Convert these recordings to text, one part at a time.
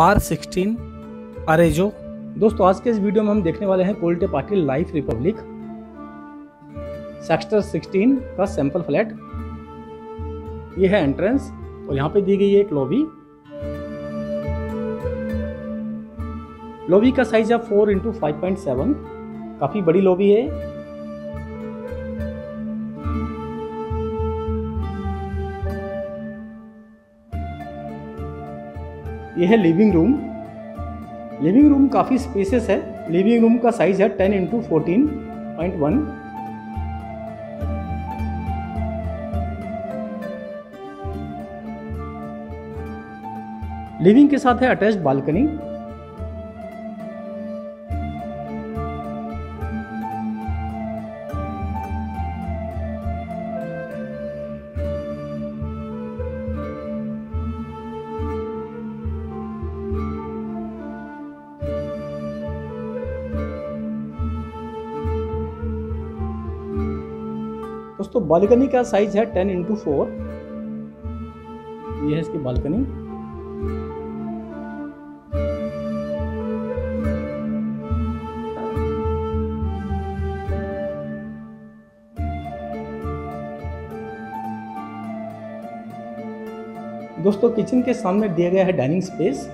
Are sixteen अरेजो दोस्तों, आज के इस वीडियो में हम देखने वाले हैं Kolte Patil Life Republic. Sector 16 का सैंपल फ्लैट ये है एंट्रेंस और यहाँ पे दी गई है एक लॉबी लॉबी का साइज़ है four into five point seven काफ़ी बड़ी लॉबी है। ये है लिविंग रूम लिविंग रूम काफ़ी स्पेसियस है. लिविंग रूम का साइज़ है ten into fourteen point one living के साथ है अटैच बालकनी दोस्तों बालकनी का साइज़ है टेन इंटू फोर ये है इसकी बालकनी. दोस्तों किचन के सामने दिया गया है डाइनिंग स्पेस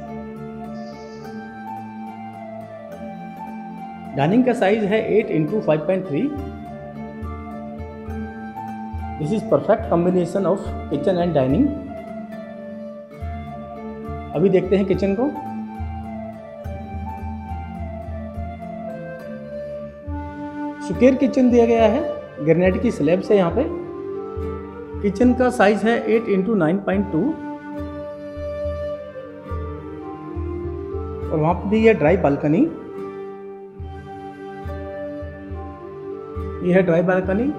डाइनिंग का साइज़ है eight into five point three this is perfect combination of kitchen and dining अभी देखते हैं किचन को। सुकेर किचन दिया गया है ग्रेनाइट की स्लैब से यहाँ पे। किचन का साइज़ है eight into nine point two और वहाँ पर दी है ड्राई बालकनी ये है ड्राई बालकनी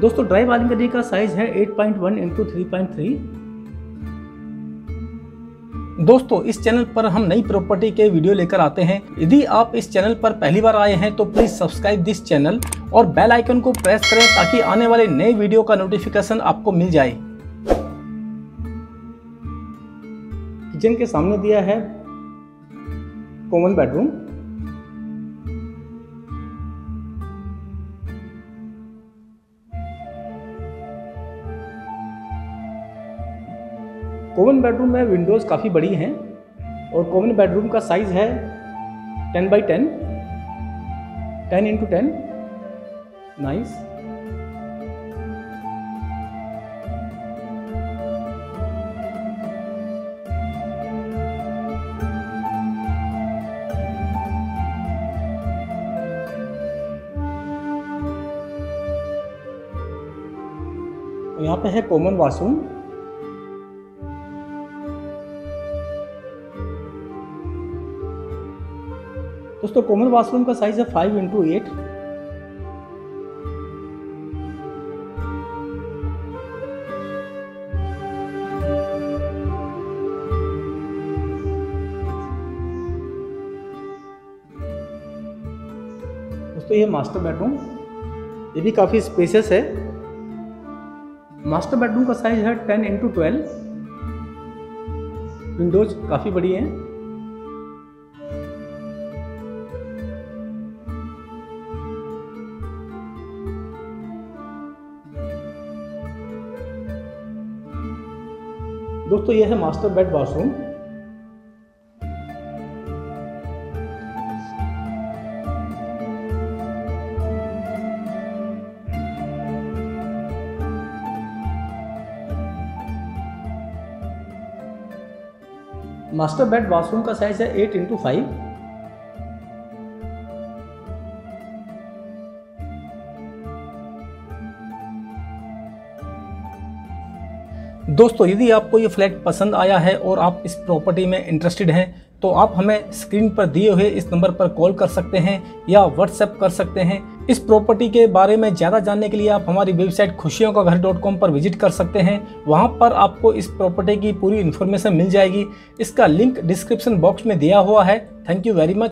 दोस्तों ड्राई बालकनी का साइज़ है 8.1 point one into three point three दोस्तों, इस चैनल पर हम नई प्रॉपर्टी के वीडियो लेकर आते हैं। यदि आप इस चैनल पर पहली बार आए हैं तो प्लीज़ सब्सक्राइब दिस चैनल और बेल आइकन को प्रेस करें ताकि आने वाले नए वीडियो का नोटिफिकेशन आपको मिल जाए। किचन के सामने दिया है कॉमन बेडरूम कॉमन बेडरूम में विंडोज़ काफ़ी बड़ी हैं और कॉमन बेडरूम का साइज़ है ten by ten ten into ten nice यहाँ पे है कॉमन वॉशरूम दोस्तों कॉमन वॉशरूम का साइज़ है फाइव इंटू एट दोस्तों, ये मास्टर बेडरूम ये भी काफ़ी स्पेसियस है. मास्टर बेडरूम का साइज़ है टेन इंटू ट्वेल्व विंडोज़ काफ़ी बड़ी हैं. दोस्तों, यह है master bed washroom master bed washroom का साइज़ है एट इंटू फाइव। दोस्तों, यदि आपको ये फ्लैट पसंद आया है और आप इस प्रॉपर्टी में इंटरेस्टेड हैं तो आप हमें स्क्रीन पर दिए हुए इस नंबर पर कॉल कर सकते हैं या व्हाट्सएप कर सकते हैं। इस प्रॉपर्टी के बारे में ज़्यादा जानने के लिए आप हमारी वेबसाइट खुशियों का घर डॉट कॉम पर विज़िट कर सकते हैं। वहाँ पर आपको इस प्रॉपर्टी की पूरी इन्फॉर्मेशन मिल जाएगी। इसका लिंक डिस्क्रिप्शन बॉक्स में दिया हुआ है। Thank you very much